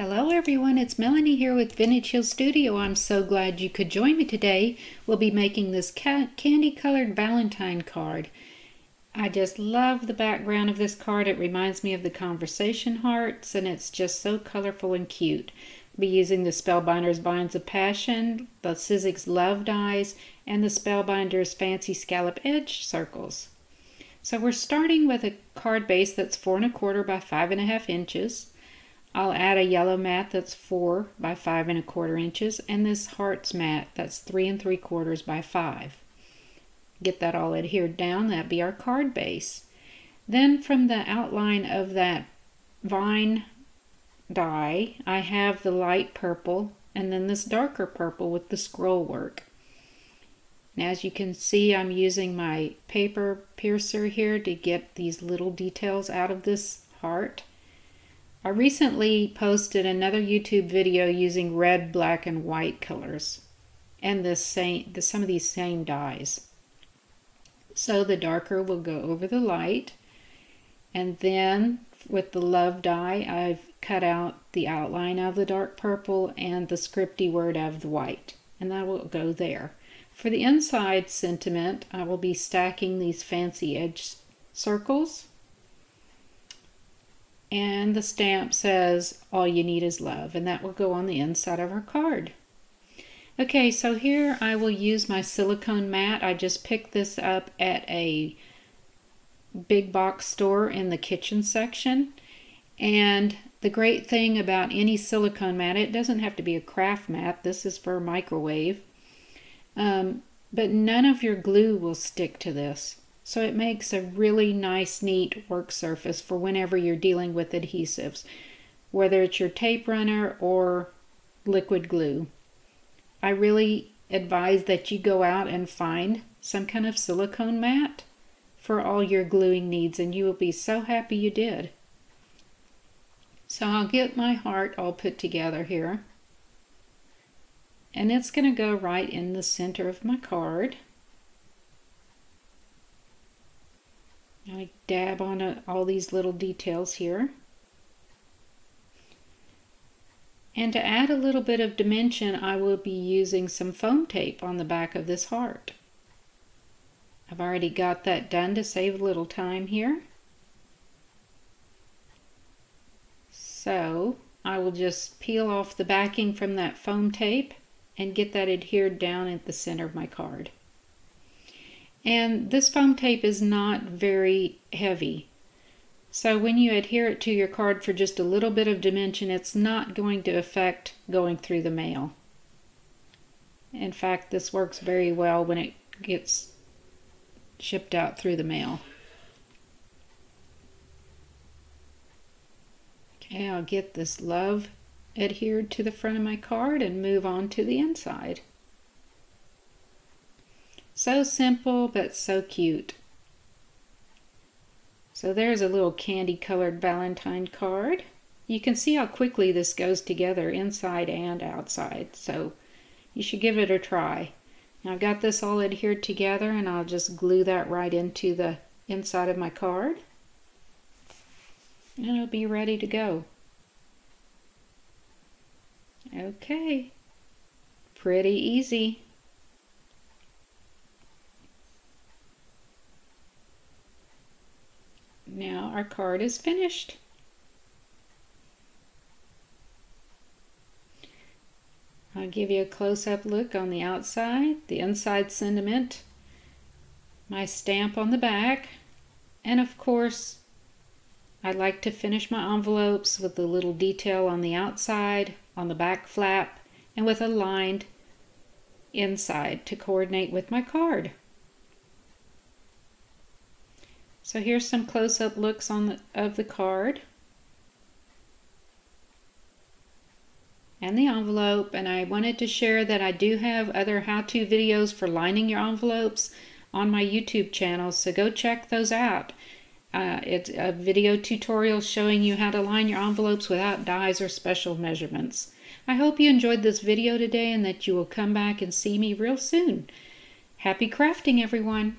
Hello everyone, it's Melanie here with Vintage Hill Studio. I'm so glad you could join me today. We'll be making this candy colored Valentine card. I just love the background of this card. It reminds me of the conversation hearts and it's just so colorful and cute. I'll be using the Spellbinders Vines of Passion, the Sizzix Love dies, and the Spellbinders Fancy Scallop Edge circles. So we're starting with a card base that's four and a quarter by five and a half inches. I'll add a yellow mat that's four by five and a quarter inches and this hearts mat that's three and three quarters by five. Get that all adhered down, that'd be our card base. Then from the outline of that vine die, I have the light purple and then this darker purple with the scroll work. As you can see, I'm using my paper piercer here to get these little details out of this heart. I recently posted another YouTube video using red, black, and white colors and the same, the, some of these same dies. So the darker will go over the light and then with the love die I've cut out the outline of the dark purple and the scripty word of the white and that will go there. For the inside sentiment I will be stacking these fancy edge circles and the stamp says all you need is love and that will go on the inside of our card. Okay, so here I will use my silicone mat. I just picked this up at a big box store in the kitchen section. And the great thing about any silicone mat, it doesn't have to be a craft mat. This is for a microwave. Um, but none of your glue will stick to this. So it makes a really nice, neat work surface for whenever you're dealing with adhesives, whether it's your tape runner or liquid glue. I really advise that you go out and find some kind of silicone mat for all your gluing needs and you will be so happy you did. So I'll get my heart all put together here. And it's going to go right in the center of my card. I dab on a, all these little details here. And to add a little bit of dimension, I will be using some foam tape on the back of this heart. I've already got that done to save a little time here. So I will just peel off the backing from that foam tape and get that adhered down at the center of my card. And this foam tape is not very heavy. So when you adhere it to your card for just a little bit of dimension, it's not going to affect going through the mail. In fact, this works very well when it gets shipped out through the mail. Okay, I'll get this love adhered to the front of my card and move on to the inside. So simple, but so cute. So there's a little candy colored Valentine card. You can see how quickly this goes together inside and outside. So you should give it a try. Now I've got this all adhered together and I'll just glue that right into the inside of my card. And it'll be ready to go. Okay. Pretty easy. Now our card is finished. I'll give you a close-up look on the outside, the inside sentiment, my stamp on the back, and of course I like to finish my envelopes with a little detail on the outside, on the back flap, and with a lined inside to coordinate with my card. So here's some close-up looks on the, of the card and the envelope and I wanted to share that I do have other how-to videos for lining your envelopes on my YouTube channel so go check those out. Uh, it's a video tutorial showing you how to line your envelopes without dies or special measurements. I hope you enjoyed this video today and that you will come back and see me real soon. Happy crafting everyone!